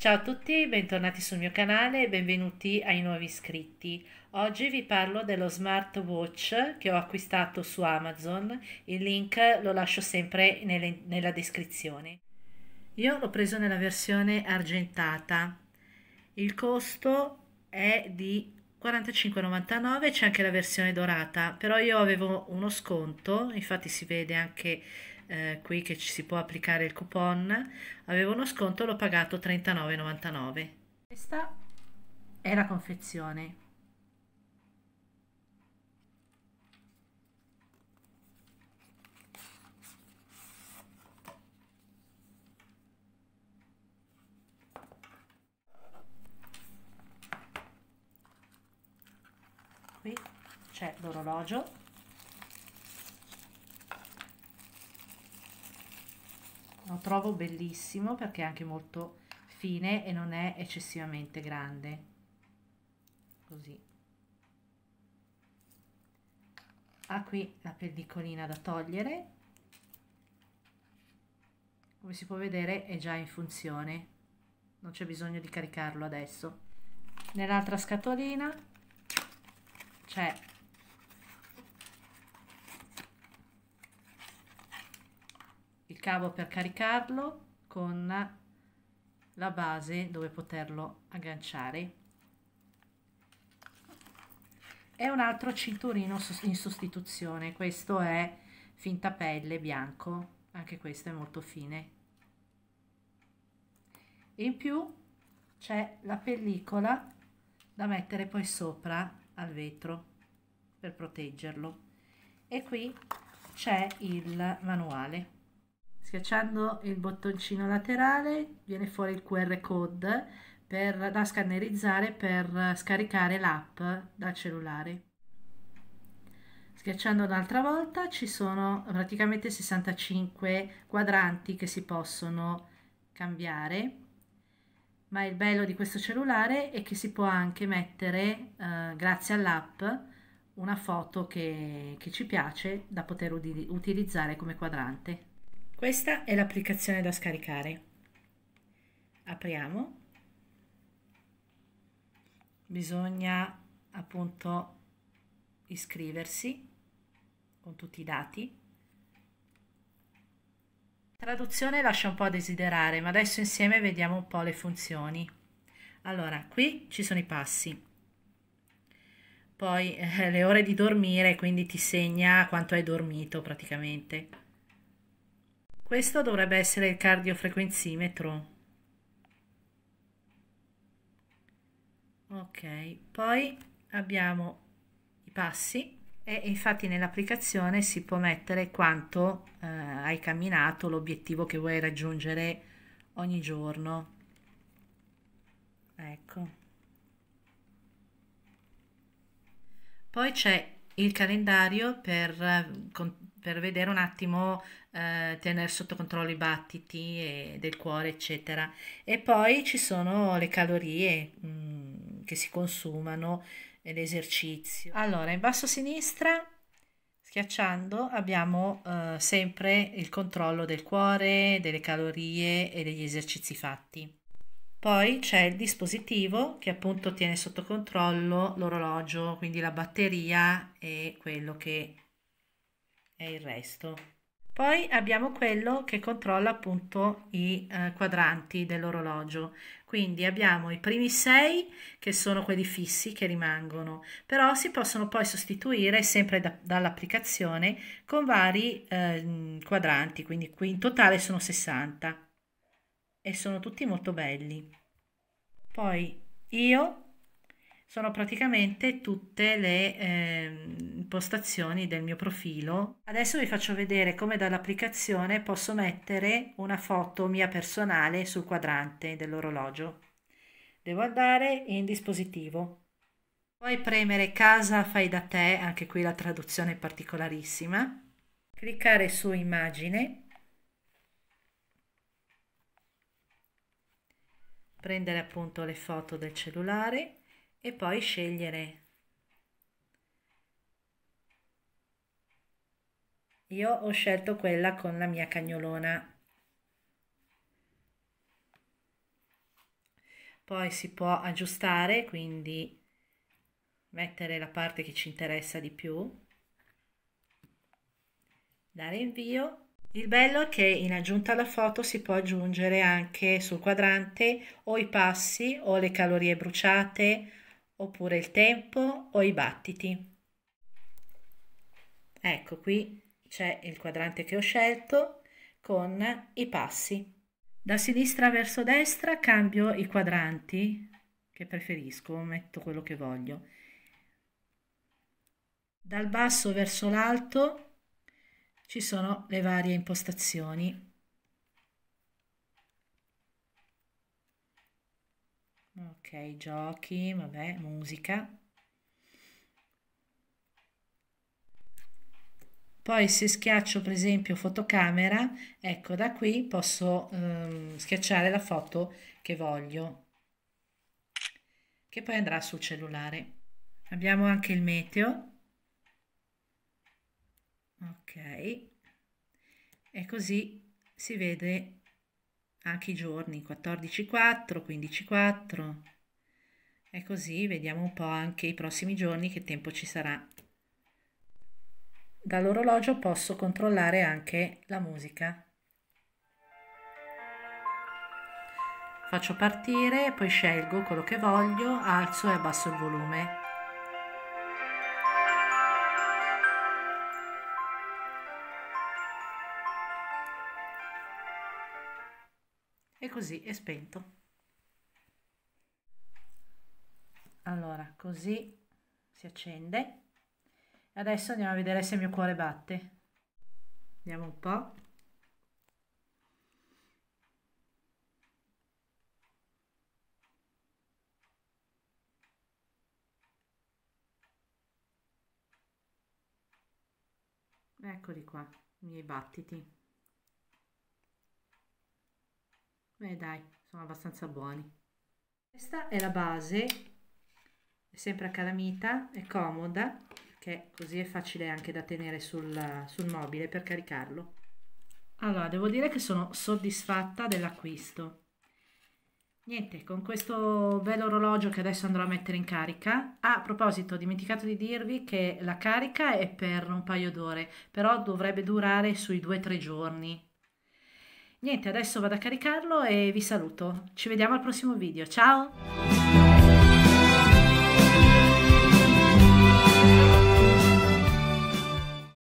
Ciao a tutti, bentornati sul mio canale e benvenuti ai nuovi iscritti. Oggi vi parlo dello smartwatch che ho acquistato su Amazon, il link lo lascio sempre nelle, nella descrizione. Io l'ho preso nella versione argentata, il costo è di 45,99, c'è anche la versione dorata, però io avevo uno sconto, infatti si vede anche eh, qui che ci si può applicare il coupon, avevo uno sconto, l'ho pagato 39,99. Questa è la confezione. C'è l'orologio lo trovo bellissimo perché è anche molto fine e non è eccessivamente grande. Così. Ha qui la pellicolina da togliere. Come si può vedere è già in funzione. Non c'è bisogno di caricarlo adesso. Nell'altra scatolina c'è il cavo per caricarlo con la base dove poterlo agganciare. E un altro cinturino in sostituzione. Questo è finta pelle bianco. Anche questo è molto fine. In più c'è la pellicola da mettere poi sopra al vetro per proteggerlo. E qui c'è il manuale Schiacciando il bottoncino laterale viene fuori il QR code per, da scannerizzare per scaricare l'app dal cellulare. Schiacciando un'altra volta ci sono praticamente 65 quadranti che si possono cambiare, ma il bello di questo cellulare è che si può anche mettere, eh, grazie all'app, una foto che, che ci piace da poter utilizzare come quadrante. Questa è l'applicazione da scaricare. Apriamo. Bisogna appunto iscriversi con tutti i dati. Traduzione lascia un po' a desiderare, ma adesso insieme vediamo un po' le funzioni. Allora, qui ci sono i passi. Poi eh, le ore di dormire, quindi ti segna quanto hai dormito praticamente. Questo dovrebbe essere il cardiofrequenzimetro. Ok, poi abbiamo i passi e infatti nell'applicazione si può mettere quanto eh, hai camminato, l'obiettivo che vuoi raggiungere ogni giorno. Ecco. Poi c'è il calendario per, eh, per vedere un attimo eh, tenere sotto controllo i battiti e, del cuore, eccetera. E poi ci sono le calorie mh, mm, che si consumano e l'esercizio. Allora, in basso a sinistra, schiacciando, abbiamo eh, sempre il controllo del cuore, delle calorie e degli esercizi fatti. Poi c'è il dispositivo che appunto tiene sotto controllo l'orologio, quindi la batteria e quello che è il resto. Poi abbiamo quello che controlla appunto i eh, quadranti dell'orologio. Quindi abbiamo i primi sei che sono quelli fissi che rimangono, però si possono poi sostituire sempre da, dall'applicazione con vari eh, quadranti, quindi qui in totale sono 60 e sono tutti molto belli. Poi io sono praticamente tutte le eh, impostazioni del mio profilo. Adesso vi faccio vedere come dall'applicazione posso mettere una foto mia personale sul quadrante dell'orologio. Devo andare in dispositivo. Poi premere casa fai da te, anche qui la traduzione è particolarissima. Cliccare su immagine. Prendere appunto le foto del cellulare e poi scegliere. Io ho scelto quella con la mia cagnolona. poi si può aggiustare, quindi mettere la parte che ci interessa di più, dare invio. Il bello è che in aggiunta alla foto si può aggiungere anche sul quadrante o i passi o le calorie bruciate oppure il tempo o i battiti. Ecco qui c'è il quadrante che ho scelto con i passi. Da sinistra verso destra cambio i quadranti che preferisco, metto quello che voglio. Dal basso verso l'alto ci sono le varie impostazioni. Ok, giochi, vabbè, musica. Poi se schiaccio per esempio fotocamera, ecco da qui posso ehm, schiacciare la foto che voglio, che poi andrà sul cellulare. Abbiamo anche il meteo. Ok. E così si vede anche i giorni 14.4, 15.4 e così vediamo un po' anche i prossimi giorni che tempo ci sarà. Dall'orologio posso controllare anche la musica. Faccio partire, poi scelgo quello che voglio, alzo e abbasso il volume. E così è spento. Allora, così si accende. Adesso andiamo a vedere se il mio cuore batte. Vediamo un po'. Eccoli qua, i miei battiti. Beh dai, sono abbastanza buoni. Questa è la base, è sempre a calamita, è comoda che così è facile anche da tenere sul, sul mobile per caricarlo. Allora, devo dire che sono soddisfatta dell'acquisto. Niente, con questo bello orologio che adesso andrò a mettere in carica. Ah, a proposito, ho dimenticato di dirvi che la carica è per un paio d'ore, però dovrebbe durare sui 2-3 giorni. Niente, adesso vado a caricarlo e vi saluto. Ci vediamo al prossimo video. Ciao!